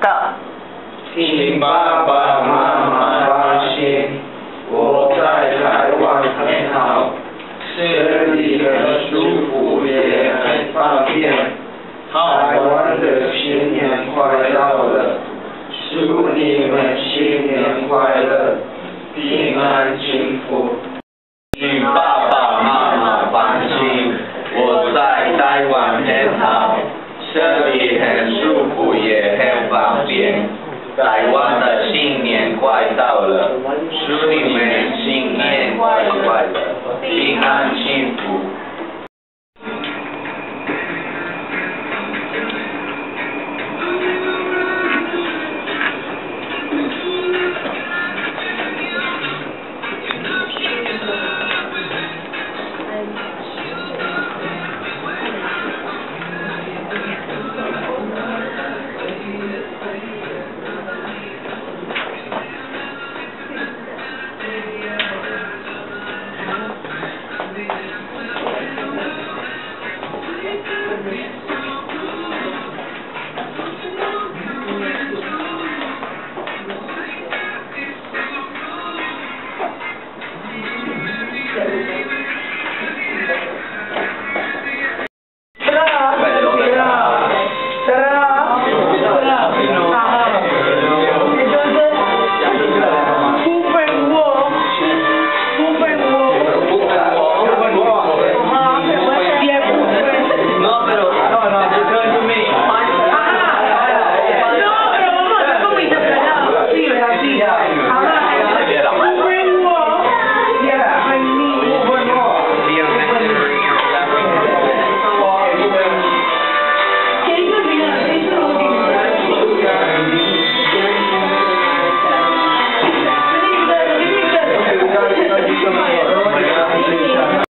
个请爸爸妈妈放心我在台湾很好，这里很舒服也很方便。台湾的新年快到了，祝你们新年快乐，平安幸福。请爸爸妈妈放心，我在台湾很好，这里很舒服也很方便。台湾的新年快到了，祝你们，